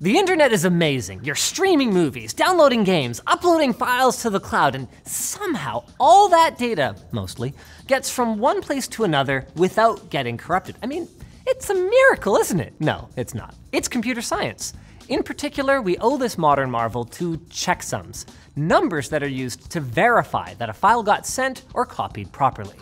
The internet is amazing. You're streaming movies, downloading games, uploading files to the cloud, and somehow all that data, mostly, gets from one place to another without getting corrupted. I mean, it's a miracle, isn't it? No, it's not. It's computer science. In particular, we owe this modern marvel to checksums, numbers that are used to verify that a file got sent or copied properly.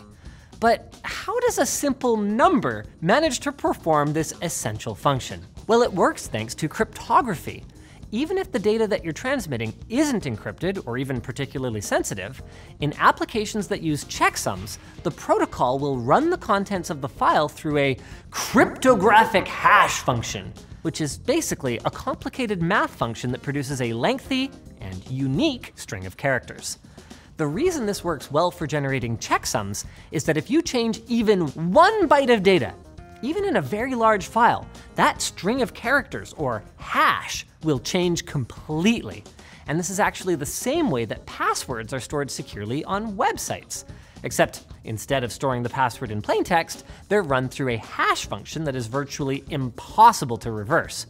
But how does a simple number manage to perform this essential function? Well, it works thanks to cryptography. Even if the data that you're transmitting isn't encrypted or even particularly sensitive, in applications that use checksums, the protocol will run the contents of the file through a cryptographic hash function, which is basically a complicated math function that produces a lengthy and unique string of characters. The reason this works well for generating checksums is that if you change even one byte of data, even in a very large file, that string of characters, or hash, will change completely. And this is actually the same way that passwords are stored securely on websites. Except instead of storing the password in plain text, they're run through a hash function that is virtually impossible to reverse.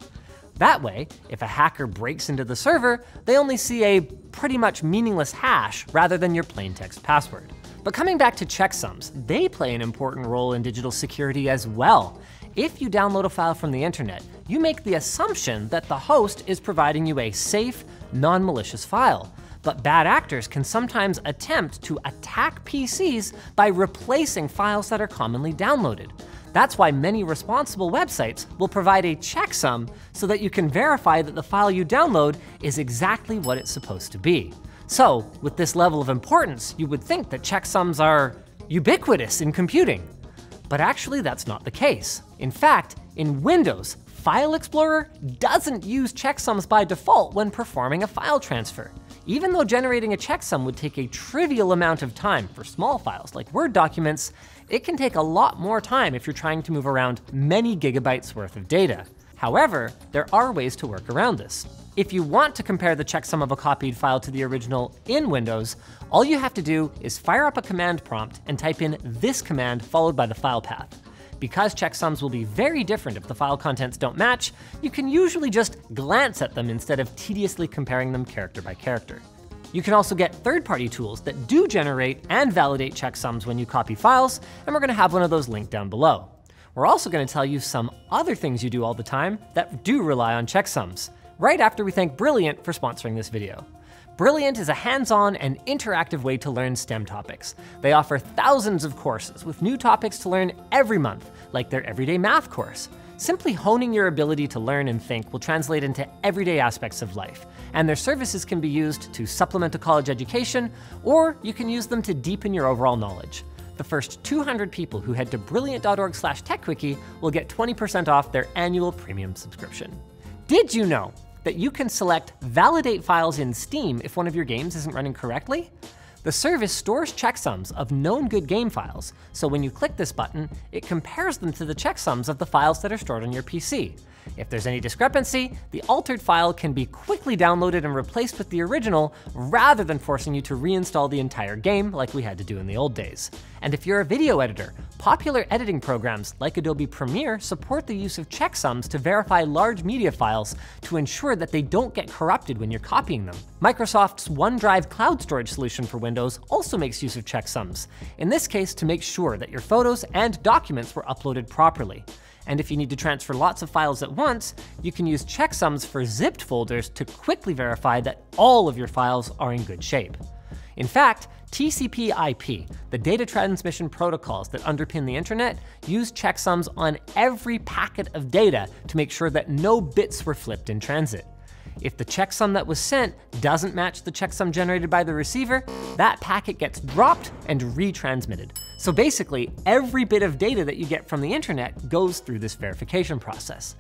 That way, if a hacker breaks into the server, they only see a pretty much meaningless hash rather than your plain text password. But coming back to checksums, they play an important role in digital security as well. If you download a file from the internet, you make the assumption that the host is providing you a safe, non-malicious file. But bad actors can sometimes attempt to attack PCs by replacing files that are commonly downloaded. That's why many responsible websites will provide a checksum so that you can verify that the file you download is exactly what it's supposed to be. So, with this level of importance, you would think that checksums are ubiquitous in computing. But actually, that's not the case. In fact, in Windows, File Explorer doesn't use checksums by default when performing a file transfer. Even though generating a checksum would take a trivial amount of time for small files like Word documents, it can take a lot more time if you're trying to move around many gigabytes worth of data. However, there are ways to work around this. If you want to compare the checksum of a copied file to the original in Windows, all you have to do is fire up a command prompt and type in this command followed by the file path. Because checksums will be very different if the file contents don't match, you can usually just glance at them instead of tediously comparing them character by character. You can also get third-party tools that do generate and validate checksums when you copy files, and we're gonna have one of those linked down below. We're also gonna tell you some other things you do all the time that do rely on checksums right after we thank Brilliant for sponsoring this video. Brilliant is a hands-on and interactive way to learn STEM topics. They offer thousands of courses with new topics to learn every month, like their everyday math course. Simply honing your ability to learn and think will translate into everyday aspects of life, and their services can be used to supplement a college education, or you can use them to deepen your overall knowledge. The first 200 people who head to brilliant.org slash techquickie will get 20% off their annual premium subscription. Did you know that you can select Validate Files in Steam if one of your games isn't running correctly. The service stores checksums of known good game files, so when you click this button, it compares them to the checksums of the files that are stored on your PC. If there's any discrepancy, the altered file can be quickly downloaded and replaced with the original rather than forcing you to reinstall the entire game like we had to do in the old days. And if you're a video editor, popular editing programs like Adobe Premiere support the use of checksums to verify large media files to ensure that they don't get corrupted when you're copying them. Microsoft's OneDrive cloud storage solution for Windows also makes use of checksums, in this case to make sure that your photos and documents were uploaded properly. And if you need to transfer lots of files at once, you can use checksums for zipped folders to quickly verify that all of your files are in good shape. In fact, TCP IP, the data transmission protocols that underpin the internet, use checksums on every packet of data to make sure that no bits were flipped in transit. If the checksum that was sent doesn't match the checksum generated by the receiver, that packet gets dropped and retransmitted. So basically, every bit of data that you get from the internet goes through this verification process.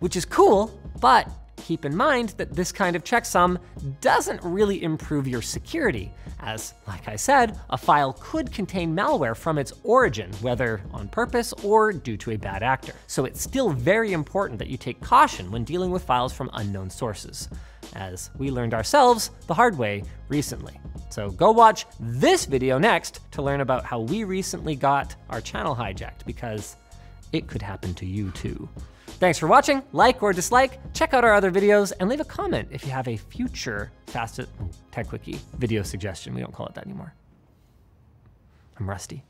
Which is cool, but keep in mind that this kind of checksum doesn't really improve your security, as, like I said, a file could contain malware from its origin, whether on purpose or due to a bad actor. So it's still very important that you take caution when dealing with files from unknown sources, as we learned ourselves the hard way recently. So go watch this video next to learn about how we recently got our channel hijacked, because it could happen to you too. Thanks for watching, like or dislike, check out our other videos, and leave a comment if you have a future Fast oh, Techquickie video suggestion. We don't call it that anymore. I'm rusty.